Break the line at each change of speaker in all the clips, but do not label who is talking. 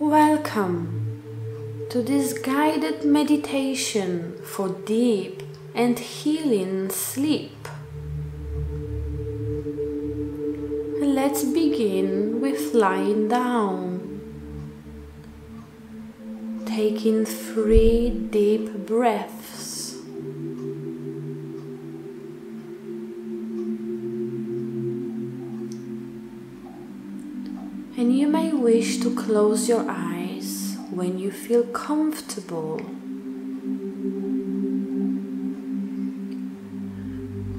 Welcome to this guided meditation for deep and healing sleep. Let's begin with lying down, taking three deep breaths. Wish to close your eyes when you feel comfortable.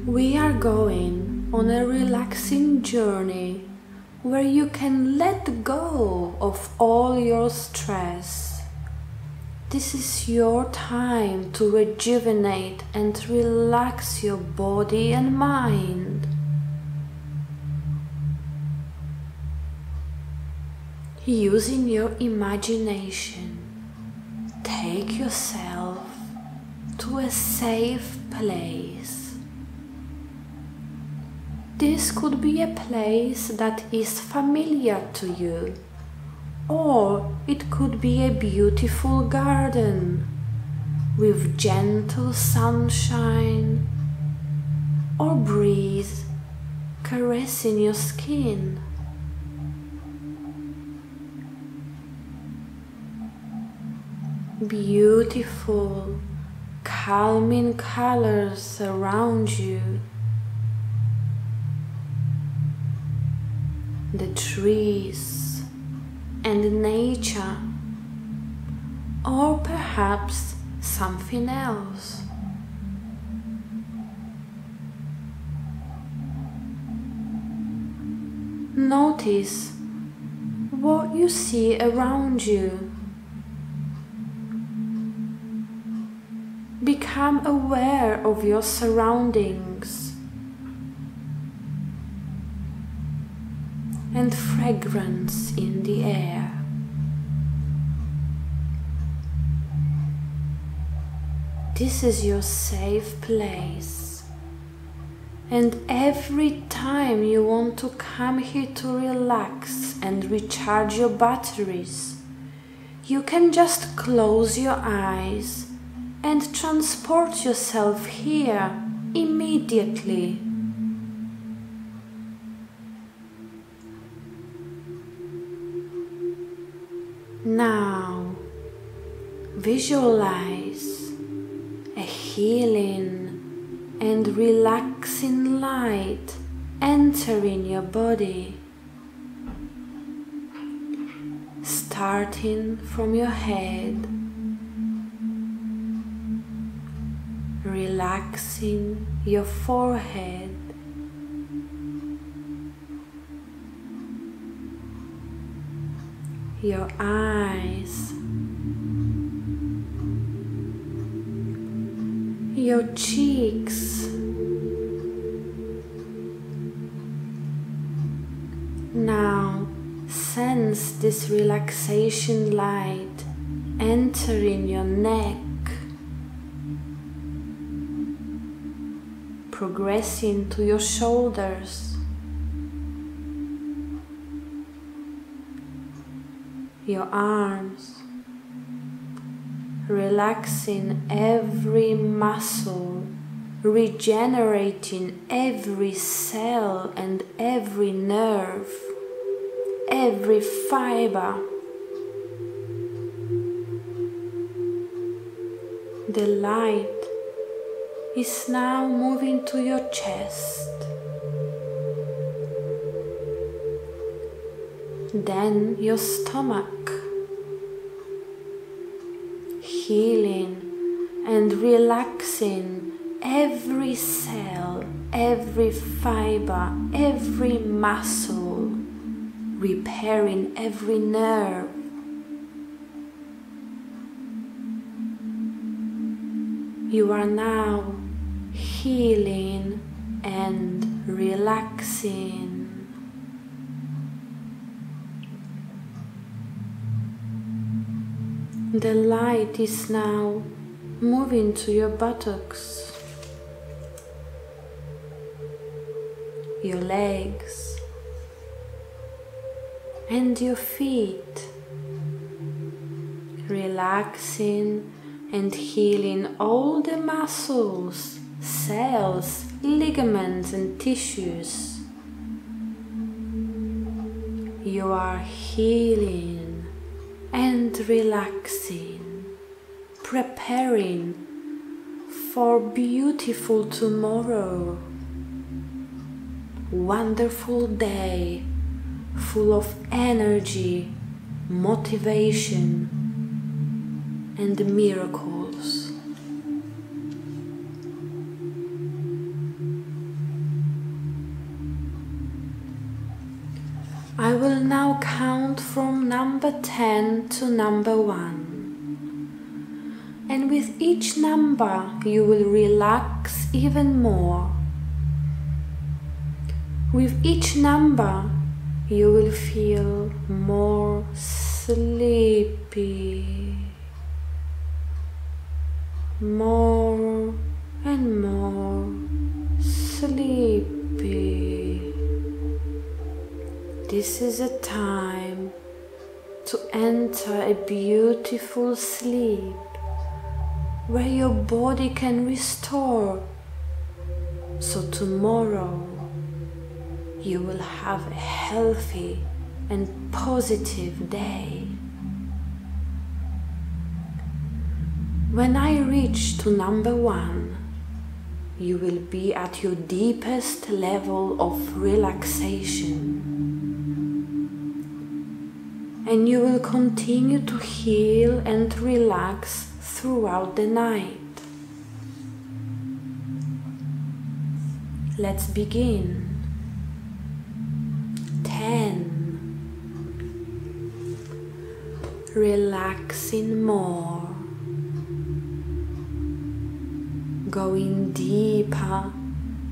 We are going on a relaxing journey where you can let go of all your stress. This is your time to rejuvenate and relax your body and mind. Using your imagination, take yourself to a safe place. This could be a place that is familiar to you, or it could be a beautiful garden with gentle sunshine or breeze caressing your skin. Beautiful, calming colors around you. The trees and nature, or perhaps something else. Notice what you see around you. Become aware of your surroundings and fragrance in the air. This is your safe place. And every time you want to come here to relax and recharge your batteries, you can just close your eyes and transport yourself here immediately. Now visualize a healing and relaxing light entering your body, starting from your head relaxing your forehead. Your eyes, your cheeks, now sense this relaxation light entering your neck progressing to your shoulders, your arms, relaxing every muscle, regenerating every cell and every nerve, every fiber. The light is now moving to your chest. Then your stomach, healing and relaxing every cell, every fiber, every muscle, repairing every nerve. You are now healing and relaxing. The light is now moving to your buttocks, your legs, and your feet. relaxing and healing all the muscles, cells, ligaments, and tissues. You are healing and relaxing, preparing for beautiful tomorrow. Wonderful day full of energy, motivation, and the miracles. I will now count from number 10 to number 1. And with each number, you will relax even more. With each number, you will feel more sleepy, more and more sleepy. This is a time to enter a beautiful sleep where your body can restore. So tomorrow you will have a healthy and positive day. When I reach to number one, you will be at your deepest level of relaxation. And you will continue to heal and relax throughout the night. Let's begin. 10 relaxing more going deeper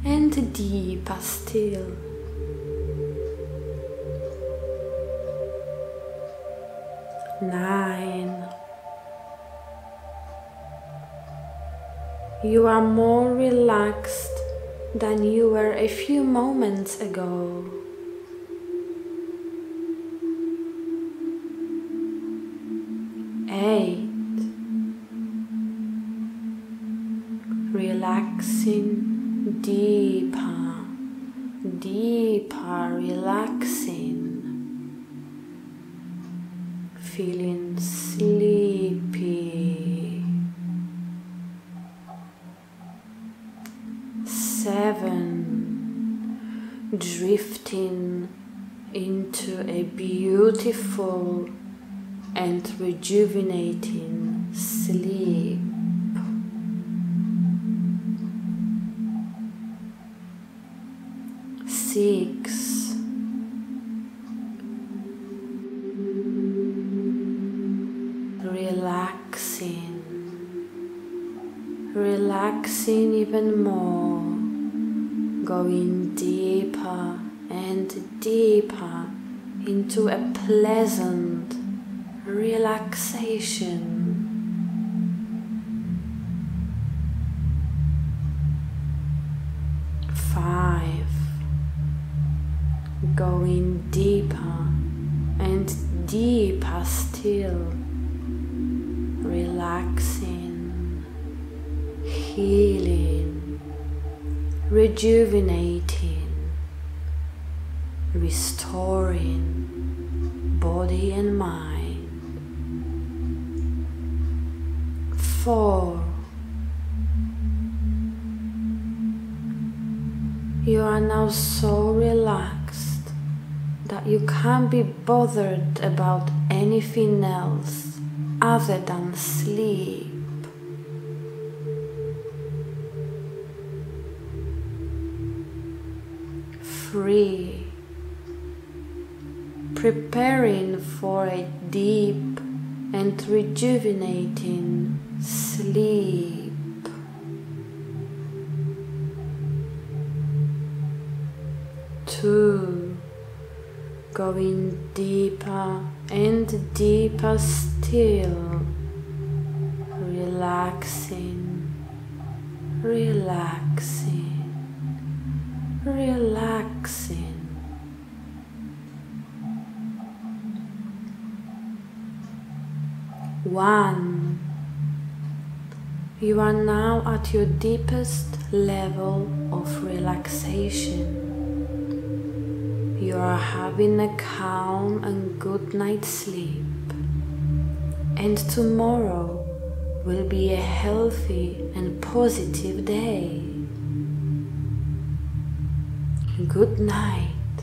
and deeper still. Nine. You are more relaxed than you were a few moments ago. Relaxing deeper, deeper, relaxing, feeling sleepy. Seven, drifting into a beautiful and rejuvenating sleep. Six, relaxing, relaxing even more, going deeper and deeper into a pleasant relaxation. Still, relaxing, healing, rejuvenating, restoring body and mind. Four. You are now so relaxed that you can't be bothered about anything else other than sleep. Free, preparing for a deep and rejuvenating sleep. Two going deeper and deeper still, relaxing, relaxing, relaxing. one. You are now at your deepest level of relaxation. You are having a calm and good night's sleep. And tomorrow will be a healthy and positive day. Good night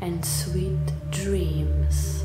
and sweet dreams.